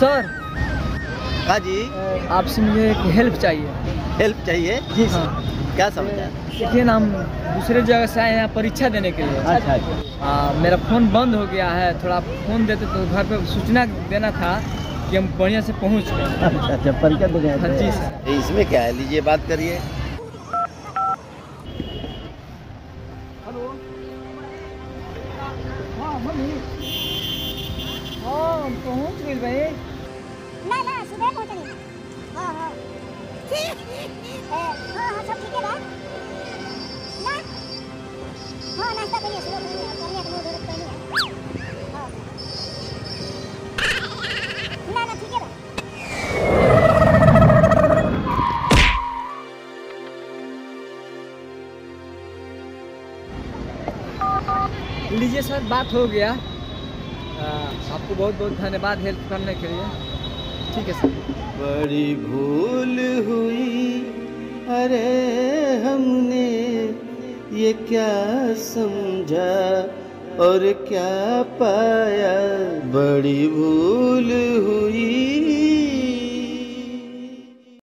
Sir हाँ जी। आपसे मुझे एक हेल्प चाहिए। हेल्प चाहिए? जी हाँ। क्या समझा देखिए ना हम दूसरे जगह से आए हैं परीक्षा देने के लिए। अच्छा अच्छा। मेरा फ़ोन बंद हो गया है थोड़ा फ़ोन देते तो घर पे सूचना देना था कि हम बढ़िया से पहुँच गए। अच्छा अच्छा परीक्षा दे गए हाँ जी सर। इसमें क्या है? लीजिए बात करिए। हेलो। हाँ मम्मी हाँ हम पहुँच गए। लीजिए सर, बात हो गया। आपको बहुत बहुत धन्यवाद हेल्प करने के लिए। ठीक है सर। बड़ी भूल हुई, अरे हमने ये क्या समझा और क्या पाया? बड़ी भूल हुई